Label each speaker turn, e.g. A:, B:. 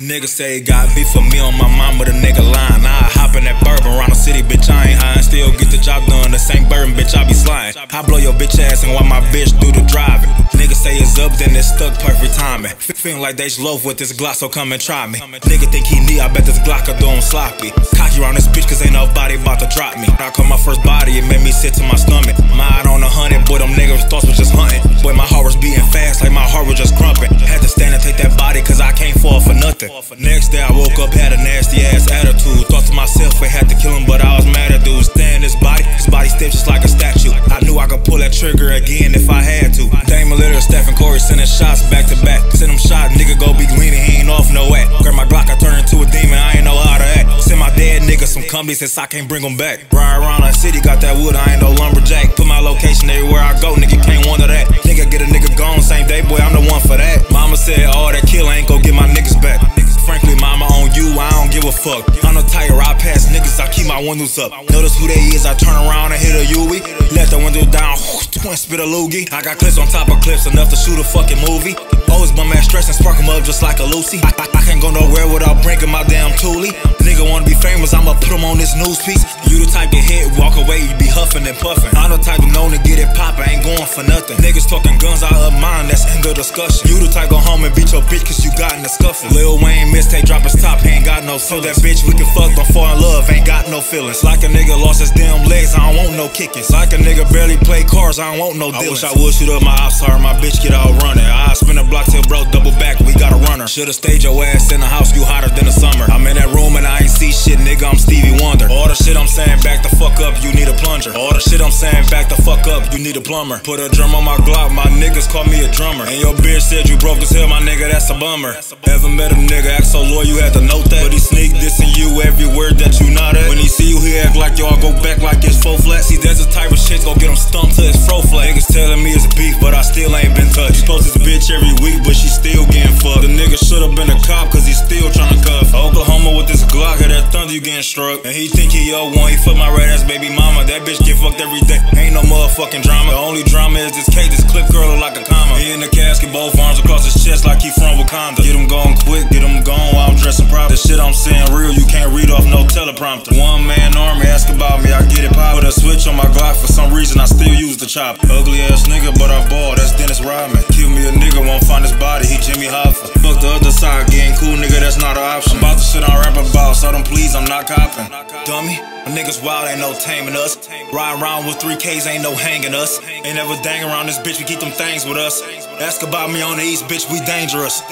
A: Nigga say he got beef for me on my mind, mama, the nigga lying. I hop in that bourbon around the city, bitch. I ain't high, and still get the job done. The same bourbon, bitch. I be sliding. I blow your bitch ass and while my bitch do the driving. Nigga say it's up, then it's stuck, perfect timing. Feeling like they love with this Glock, so come and try me. Nigga think he need, I bet this Glock will do him sloppy. Cocky around this bitch, cause ain't nobody about to drop me. I caught my first body, it made me sit to my nothing. Next day I woke up, had a nasty ass attitude. Thought to myself, I had to kill him, but I was mad at dude. Stand his body, his body stiff just like a statue. I knew I could pull that trigger again if I had to. Dame Lillard, Stephen Curry sending shots back to back. Send him shot, nigga go be gleaning, he ain't off no act. Grab my Glock, I turn into a demon, I ain't know how to act. Send my dead nigga some company since I can't bring them back. Ride around the city, got that wood, I ain't no lumberjack. Put my location everywhere fuck. I'm no tiger, I pass niggas, I keep my windows up. Notice who they is, I turn around and hit a Yui. Let the window down, twin spit a loogie. I got clips on top of clips, enough to shoot a fucking movie. Always my man stress and spark 'em up just like a Lucy. I, I, I can't go nowhere without breaking my damn toolie. Nigga wanna be famous, I'ma put him on this news piece. You the type to hit, walk away, you be huffing and puffing. I'm the type of known to get it poppin', ain't going for nothing. Niggas talking guns out of mine, that's end of discussion. You the type go home and beat your bitch cause you got in a scuffle. Lil Wayne mistake, drop his top, he no So that bitch we can fuck, but fall in love, ain't got no feelings. Like a nigga lost his damn legs, I don't want no kickings. Like a nigga barely play cars, I don't want no dealings. I wish I would shoot up my ops, sorry, my bitch get out running. I spin a block till bro double back, we gotta runner. Should've stayed your ass in the house, you hotter than the summer. I'm in that room and I ain't see shit, nigga, I'm Stevie Wonder. All the shit I'm saying, back the fuck up, you need a plunger. All the shit I'm saying, back the fuck up, you need a plumber. Put a drum on my Glock, my niggas call me a drummer. And your bitch said you broke as hell, my nigga, that's a bummer. Ever met a nigga act so loyal, you had to note that. But he sneak dissing you every word that you not at. When he see you, he act like y'all go back like it's faux flat. See, that's the type of shit go get him stumped you getting struck. And he think he yo one, he fuck my red ass baby mama. That bitch get fucked every day. Ain't no motherfucking drama. The only drama is this cake, this clip curl like a comma. He in the casket, both arms across his chest like he from Wakanda. Get him going quick, get him going while I'm dressing proper. The shit I'm saying real, you can't read off no teleprompter. One man army, ask about me, I get it pop. Put a switch on my Glock for some reason, I still use the chop. Ugly ass nigga, but I ball, that's Dennis Rodman. Kill me a nigga, won't find his body, he Jimmy Hoffa. Fuck the other side, getting cool, nigga, that's not an option. I'm About to shit I about, so please, I'm not copping. Dummy, my niggas wild, ain't no taming us. Ride around with 3Ks, ain't no hanging us. Ain't never dang around this bitch, we keep them things with us. Ask about me on the east, bitch, we dangerous.